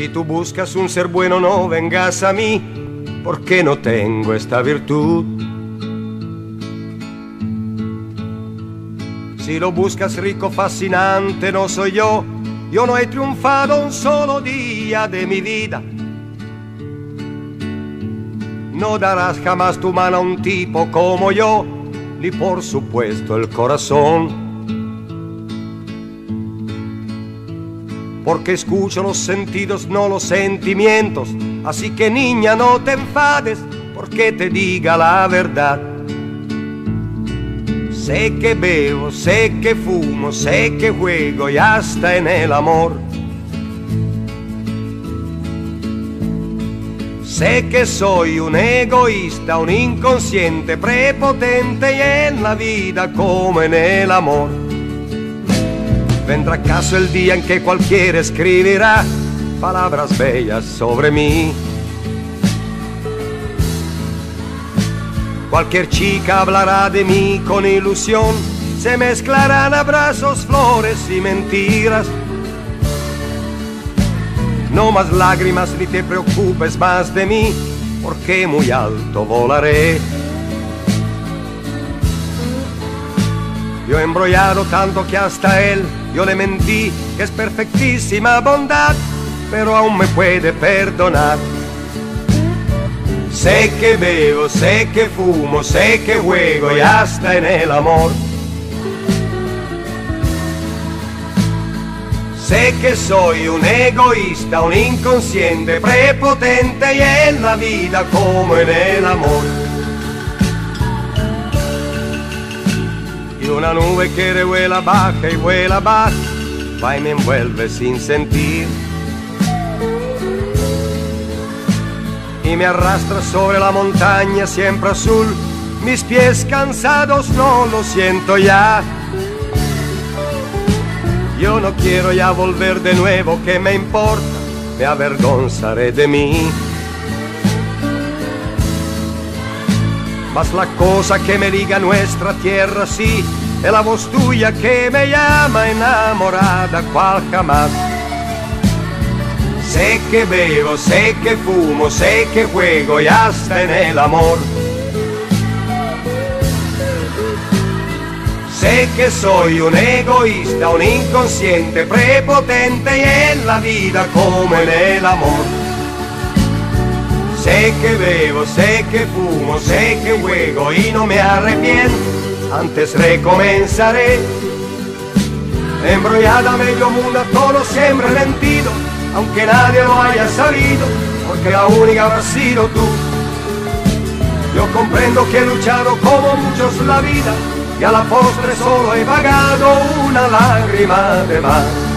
Si tú buscas un ser bueno, no vengas a mí, porque no tengo esta virtud. Si lo buscas rico, fascinante, no soy yo. Yo no he triunfado un solo día de mi vida. No darás jamás tu mano a un tipo como yo, ni por supuesto el corazón. Porque escucho los sentidos, no los sentimientos. Así que niña, no te enfades, porque te diga la verdad. Sé que bebo, sé que fumo, sé que juego y hasta en el amor. Sé que soy un egoísta, un inconsciente, prepotente y en la vida como en el amor. Vendrá acaso el día en que cualquiera escribirá palabras bellas sobre mí. Cualquier chica hablará de mí con ilusión, se mezclarán abrazos, flores y mentiras. No más lágrimas ni te preocupes más de mí, porque muy alto volaré. Yo he embrollado tanto que hasta él yo le mentí que es perfectísima bondad, pero aún me puede perdonar. Sé que bebo, sé que fumo, sé que juego y hasta en el amor. Sé que soy un egoísta, un inconsciente, prepotente y en la vida como en el amor. Una nube que revuela baja y vuela baja, va y me envuelve sin sentir. Y me arrastra sobre la montaña siempre azul, mis pies cansados no lo siento ya. Yo no quiero ya volver de nuevo, ¿qué me importa? Me avergonzaré de mí. Mas la cosa que me diga nuestra tierra sí, es la voz tuya que me llama enamorada cual jamás. Sé que bebo, sé que fumo, sé que juego y hasta en el amor. Sé que soy un egoísta, un inconsciente, prepotente y en la vida como en el amor. Sé que bebo, sé que fumo, sé que juego y no me arrepiento, antes recomenzaré. Embrollada medio mundo, todo siempre mentido, aunque nadie lo haya sabido, porque la única habrá sido tú. Yo comprendo que he luchado como muchos la vida y a la postre solo he pagado una lágrima de más.